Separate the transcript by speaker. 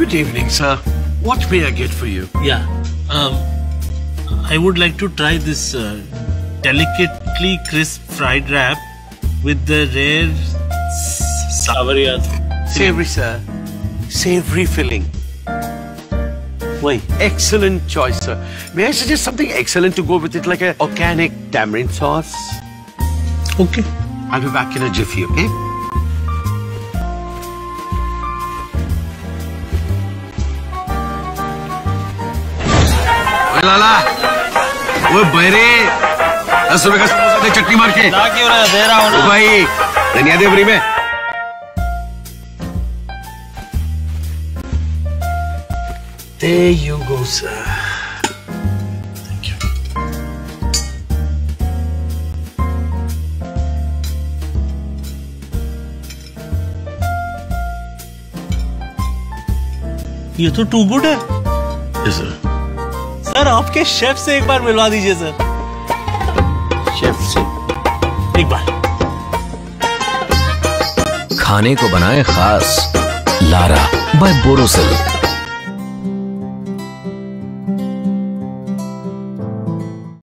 Speaker 1: Good evening, sir. What may I get for you?
Speaker 2: Yeah. Um, I would like to try this uh, delicately crisp fried wrap with the rare savory.
Speaker 1: Savory, sir. Savory filling.
Speaker 2: Why?
Speaker 1: Excellent choice, sir. May I suggest something excellent to go with it, like a organic tamarind sauce?
Speaker 2: Okay.
Speaker 1: I'll be back in a jiffy, okay?
Speaker 3: लाला ओए बैरे दस रुपए का समोसा दे चटनी मार के
Speaker 2: ना क्यों रहा दे रहा हूँ
Speaker 3: भाई धनिया दे फ्री में
Speaker 1: There you go, sir.
Speaker 2: Thank you. ये तो टू गुड है
Speaker 1: Yes, sir.
Speaker 2: सर आपके शेफ से एक बार मिलवा दीजिए सर।
Speaker 1: शेफ से?
Speaker 2: एक बार।
Speaker 4: खाने को बनाए खास लारा बाय बोरोसिल।